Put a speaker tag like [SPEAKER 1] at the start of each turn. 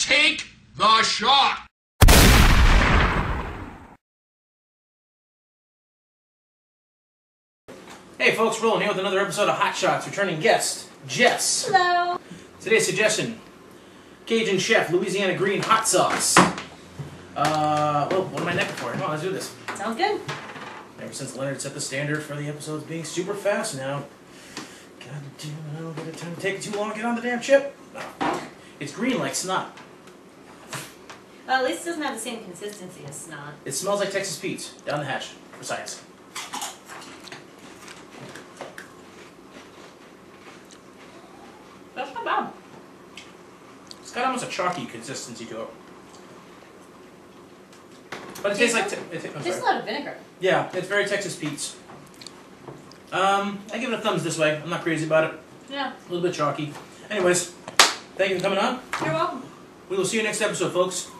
[SPEAKER 1] Take the shot.
[SPEAKER 2] Hey folks, rolling here with another episode of Hot Shots. Returning guest, Jess.
[SPEAKER 3] Hello.
[SPEAKER 2] Today's suggestion: Cajun Chef Louisiana Green Hot Sauce. Uh, well, what am I necking for? Come on, let's do this.
[SPEAKER 3] Sounds good.
[SPEAKER 2] Ever since Leonard set the standard for the episodes being super fast now, God damn it, I don't get a time to take it too long to get on the damn chip. Oh, it's green like snot.
[SPEAKER 3] Well, at least it doesn't have the same consistency as snot.
[SPEAKER 2] It smells like Texas Pete's. Down the hatch for science.
[SPEAKER 3] That's not bad.
[SPEAKER 2] It's got almost a chalky consistency to it. But it tastes like. It,
[SPEAKER 3] Tastes a lot of vinegar.
[SPEAKER 2] Yeah, it's very Texas Pete's. Um, I give it a thumbs this way. I'm not crazy about it.
[SPEAKER 3] Yeah.
[SPEAKER 2] A little bit chalky. Anyways, thank you for coming on.
[SPEAKER 3] You're welcome.
[SPEAKER 2] We will see you next episode, folks.